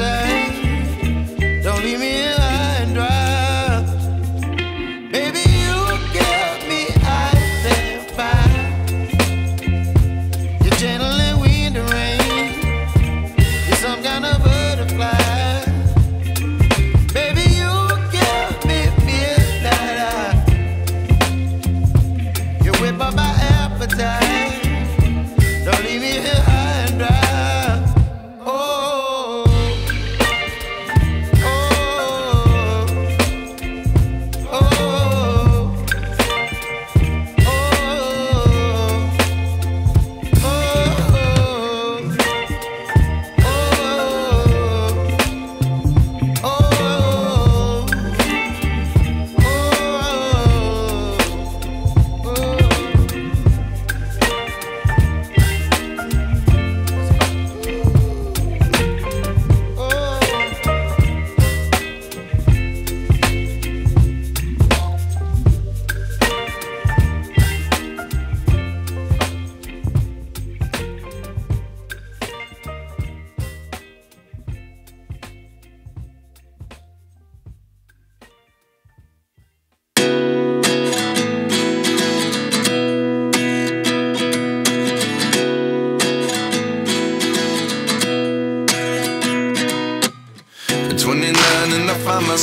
appetite.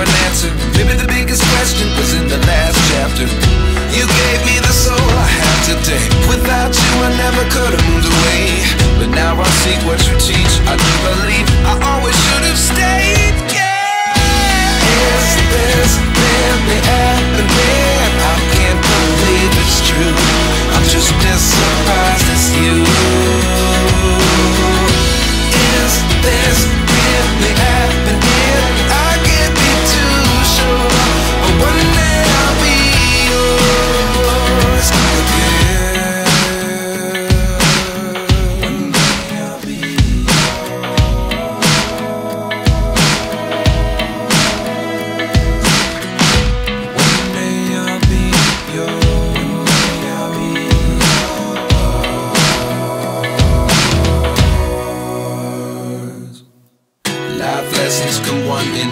an answer. Maybe the biggest question was in the last chapter. You gave me the soul I have today. Without you, I never could have moved away. But now I seek what you teach. I do believe I always should have stayed. Yeah. Is this really happening? I can't believe it.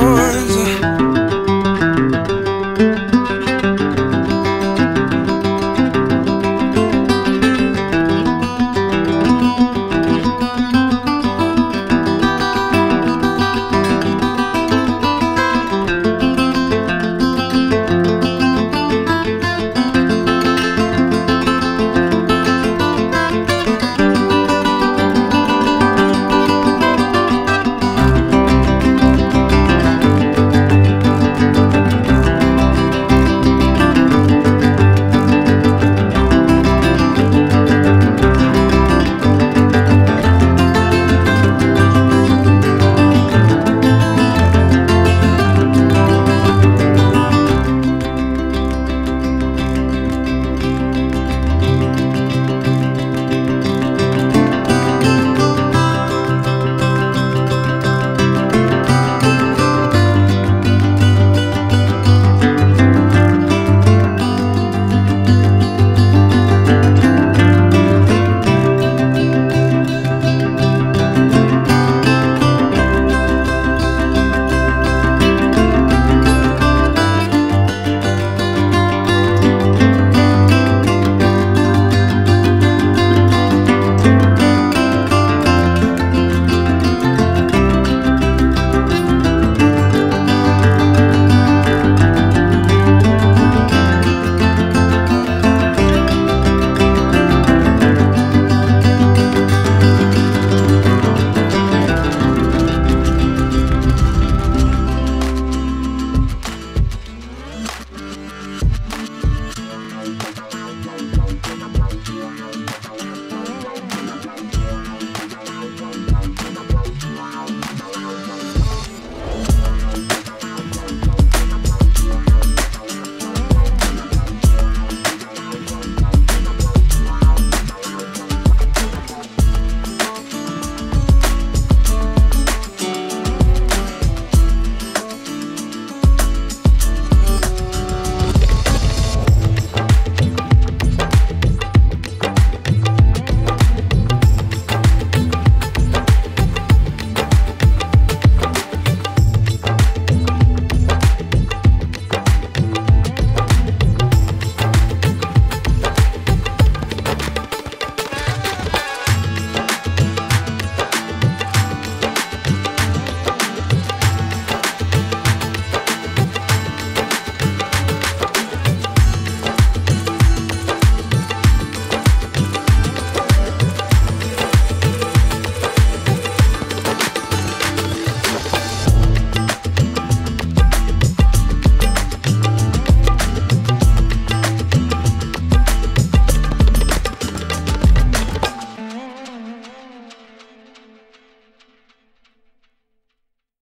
amor.